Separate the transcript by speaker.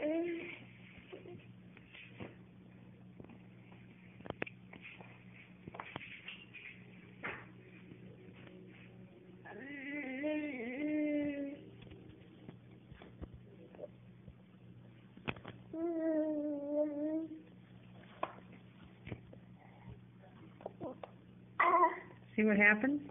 Speaker 1: See what happens?